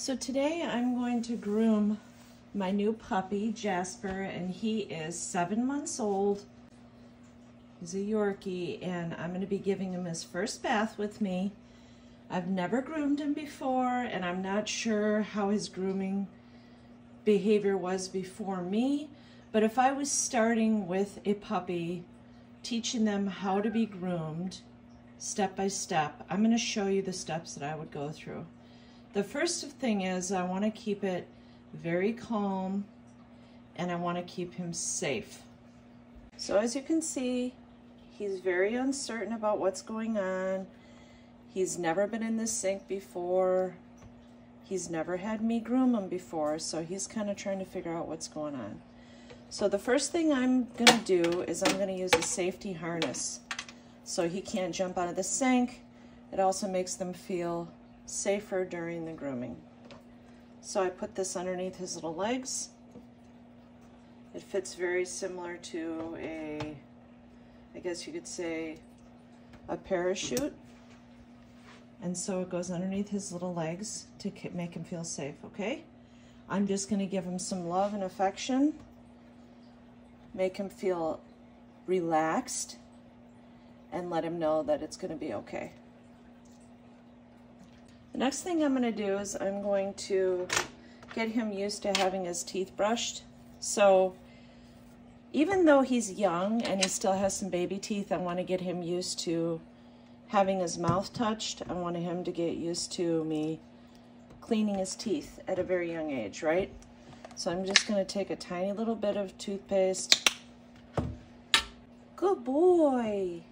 So today I'm going to groom my new puppy, Jasper, and he is seven months old. He's a Yorkie, and I'm going to be giving him his first bath with me. I've never groomed him before, and I'm not sure how his grooming behavior was before me, but if I was starting with a puppy, teaching them how to be groomed step by step, I'm going to show you the steps that I would go through. The first thing is I want to keep it very calm and I want to keep him safe. So as you can see, he's very uncertain about what's going on. He's never been in this sink before. He's never had me groom him before, so he's kind of trying to figure out what's going on. So the first thing I'm going to do is I'm going to use a safety harness so he can't jump out of the sink. It also makes them feel safer during the grooming. So I put this underneath his little legs. It fits very similar to a, I guess you could say, a parachute. And so it goes underneath his little legs to make him feel safe, okay? I'm just going to give him some love and affection, make him feel relaxed, and let him know that it's going to be okay. Next thing I'm going to do is I'm going to get him used to having his teeth brushed. So even though he's young and he still has some baby teeth, I want to get him used to having his mouth touched. I want him to get used to me cleaning his teeth at a very young age, right? So I'm just going to take a tiny little bit of toothpaste. Good boy.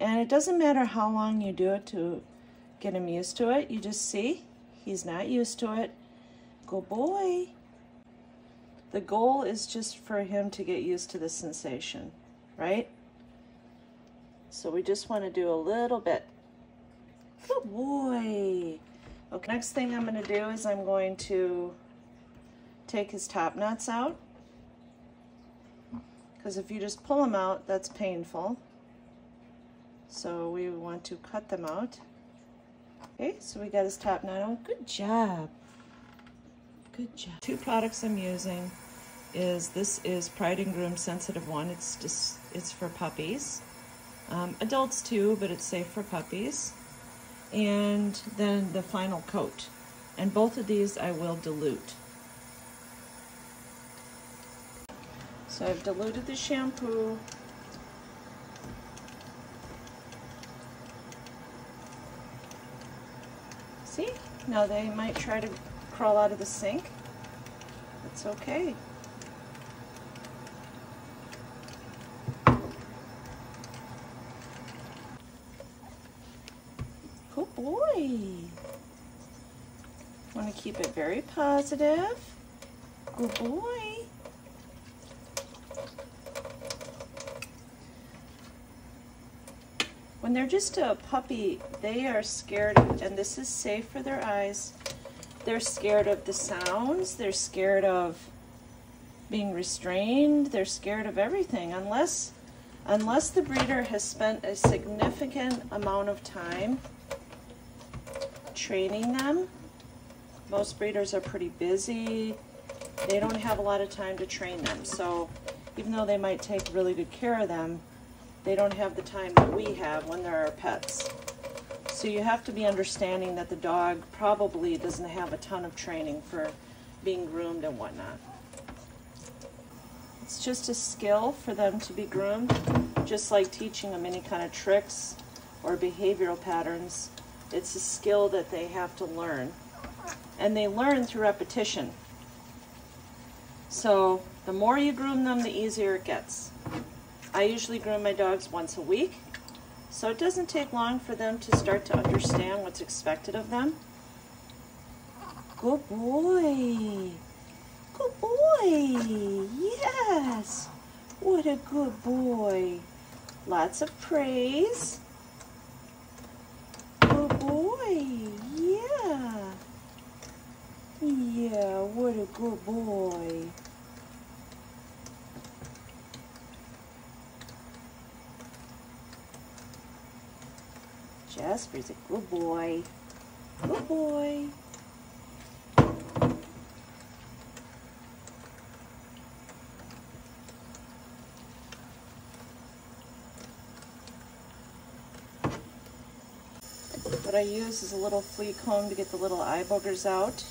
And it doesn't matter how long you do it to Get him used to it. You just see, he's not used to it. Good boy. The goal is just for him to get used to the sensation, right? So we just want to do a little bit. Good boy. Okay, next thing I'm going to do is I'm going to take his top knots out. Because if you just pull them out, that's painful. So we want to cut them out. Okay, so we got his top knot on. Good job. Good job. Two products I'm using is this is Pride and Groom Sensitive One. It's just it's for puppies. Um, adults too, but it's safe for puppies. And then the final coat. And both of these I will dilute. So I've diluted the shampoo See? Now they might try to crawl out of the sink. It's okay. Good boy. Want to keep it very positive. Good boy. When they're just a puppy, they are scared, and this is safe for their eyes. They're scared of the sounds. They're scared of being restrained. They're scared of everything unless unless the breeder has spent a significant amount of time training them. Most breeders are pretty busy. They don't have a lot of time to train them. So even though they might take really good care of them, they don't have the time that we have when they're our pets. So you have to be understanding that the dog probably doesn't have a ton of training for being groomed and whatnot. It's just a skill for them to be groomed, just like teaching them any kind of tricks or behavioral patterns. It's a skill that they have to learn. And they learn through repetition. So the more you groom them, the easier it gets. I usually groom my dogs once a week, so it doesn't take long for them to start to understand what's expected of them. Good boy. Good boy. Yes. What a good boy. Lots of praise. Good boy. Yeah. Yeah, what a good boy. Jasper's a good boy. Good boy. What I use is a little flea comb to get the little eye boogers out.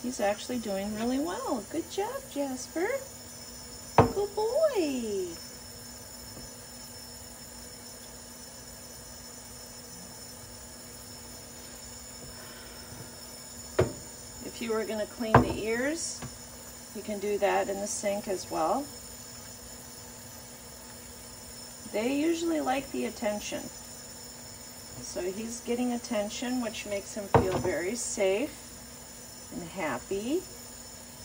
He's actually doing really well. Good job, Jasper. Good boy. If you were going to clean the ears, you can do that in the sink as well. They usually like the attention. So he's getting attention, which makes him feel very safe and happy.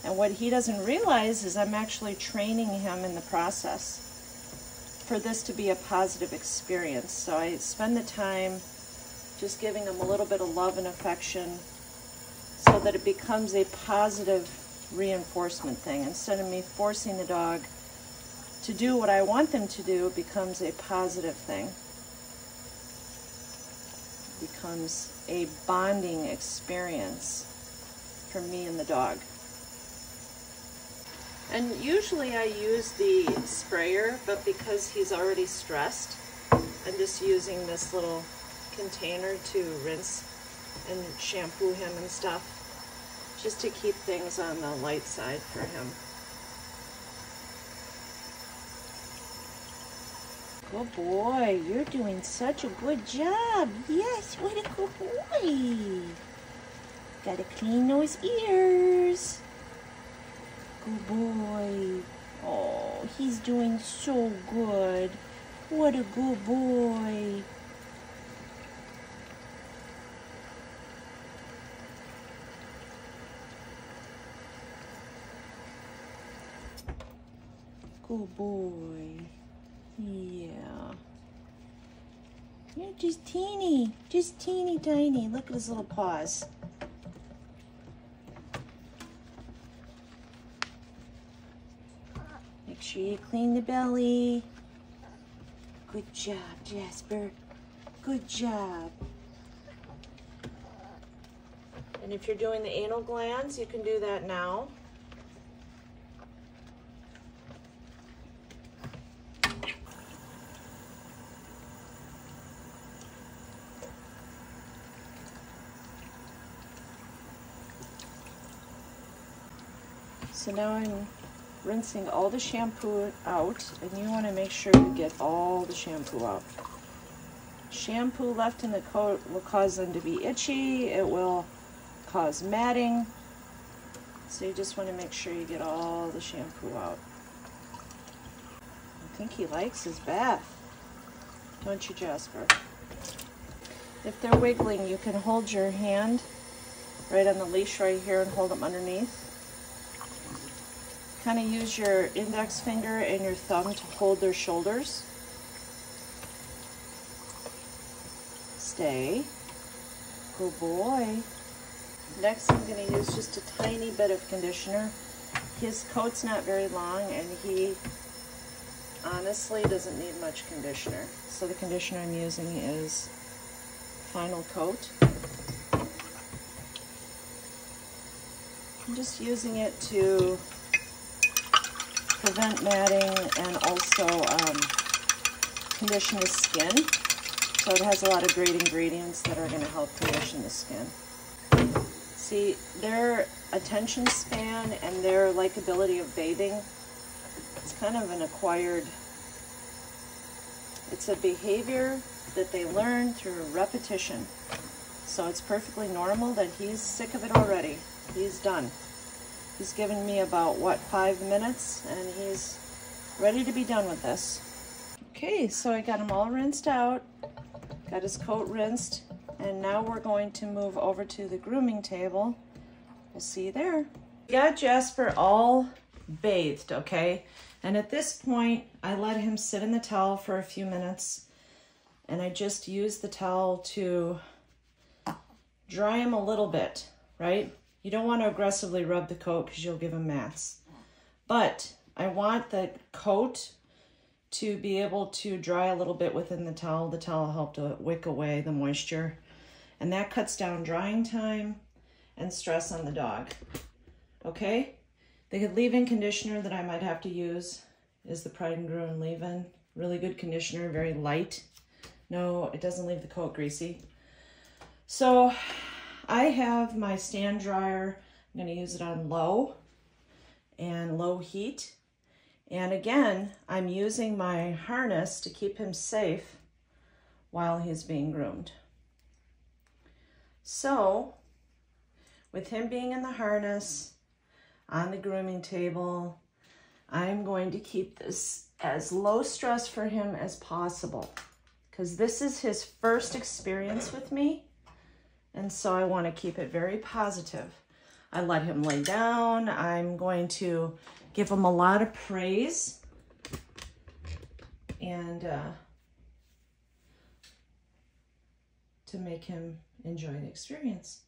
And what he doesn't realize is I'm actually training him in the process for this to be a positive experience. So I spend the time just giving him a little bit of love and affection so that it becomes a positive reinforcement thing. Instead of me forcing the dog to do what I want them to do, it becomes a positive thing. It becomes a bonding experience for me and the dog. And usually I use the sprayer, but because he's already stressed, I'm just using this little container to rinse and shampoo him and stuff, just to keep things on the light side for him. Good boy, you're doing such a good job. Yes, what a good boy. Gotta clean those ears. Good boy. Oh, he's doing so good. What a good boy. Good boy. Yeah. You're just teeny, just teeny tiny. Look at his little paws. Sure you clean the belly. Good job, Jasper. Good job. And if you're doing the anal glands, you can do that now. So now I'm rinsing all the shampoo out and you want to make sure you get all the shampoo out. Shampoo left in the coat will cause them to be itchy, it will cause matting, so you just want to make sure you get all the shampoo out. I think he likes his bath, don't you Jasper? If they're wiggling, you can hold your hand right on the leash right here and hold them underneath kind of use your index finger and your thumb to hold their shoulders. Stay. Good boy. Next I'm going to use just a tiny bit of conditioner. His coat's not very long and he honestly doesn't need much conditioner. So the conditioner I'm using is Final Coat. I'm just using it to prevent matting and also um, condition the skin. So it has a lot of great ingredients that are going to help condition the skin. See, their attention span and their likability of bathing, it's kind of an acquired, it's a behavior that they learn through repetition. So it's perfectly normal that he's sick of it already. He's done. He's given me about, what, five minutes, and he's ready to be done with this. Okay, so I got him all rinsed out, got his coat rinsed, and now we're going to move over to the grooming table. We'll see you there. We got Jasper all bathed, okay? And at this point, I let him sit in the towel for a few minutes, and I just used the towel to dry him a little bit, right? You don't want to aggressively rub the coat because you'll give them mats. But I want the coat to be able to dry a little bit within the towel. The towel help to wick away the moisture. And that cuts down drying time and stress on the dog. Okay? The leave-in conditioner that I might have to use is the Pride and Groom leave-in. Really good conditioner, very light. No, it doesn't leave the coat greasy. So I have my stand dryer. I'm going to use it on low and low heat. And again, I'm using my harness to keep him safe while he's being groomed. So with him being in the harness, on the grooming table, I'm going to keep this as low stress for him as possible because this is his first experience with me. And so I want to keep it very positive. I let him lay down. I'm going to give him a lot of praise and uh, to make him enjoy the experience.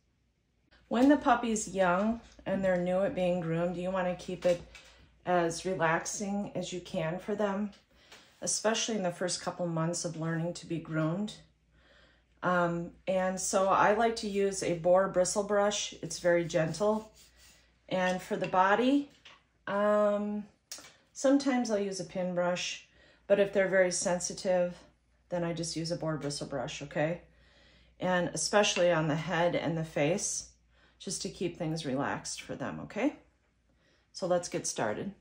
When the puppy's young and they're new at being groomed, you want to keep it as relaxing as you can for them, especially in the first couple months of learning to be groomed. Um, and so I like to use a boar bristle brush. It's very gentle. And for the body, um, sometimes I'll use a pin brush, but if they're very sensitive, then I just use a boar bristle brush, okay? And especially on the head and the face, just to keep things relaxed for them, okay? So let's get started.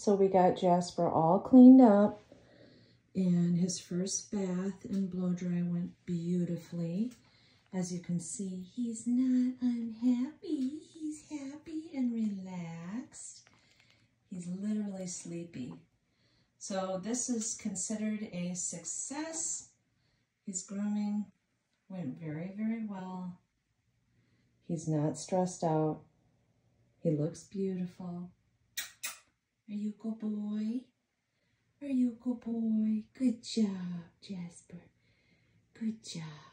So we got Jasper all cleaned up and his first bath and blow dry went beautifully. As you can see, he's not unhappy. He's happy and relaxed. He's literally sleepy. So this is considered a success. His grooming went very, very well. He's not stressed out. He looks beautiful. Are you a good boy? Are you a good boy? Good job, Jasper. Good job.